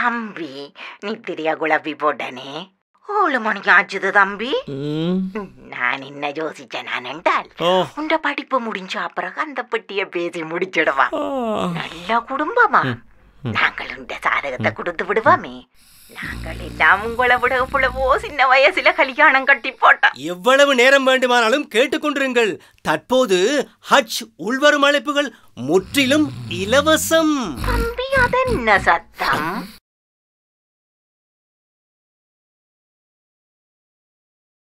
தம்பி நித்திரியா குழப்பி போட்டனே. ஏழு மணிக்கு ஆச்சுது தம்பி நான் என்ன யோசிச்சேன் நான் என்றால் உண்ட படிப்பு முடிஞ்ச அப்புறம் அந்த பெட்டிய பேசி முடிச்சிடுவா. நல்ல குடும்பமா? நாங்கள் இந்த சாதகத்தை கொடுத்து விடுவாமே. நாங்கள் எல்லாம் உங்களை விட இவ்வளவோ சின்ன வயசுல கல்யாணம் கட்டி போட்டோம். எவ்வளவு நேரம் வேண்டுமானாலும் கேட்டுக்கொண்டிருங்கள். தற்போது ஹஜ் உள்வரும் அழைப்புகள் முற்றிலும் இலவசம். தம்பி அதென்ன சத்தம்?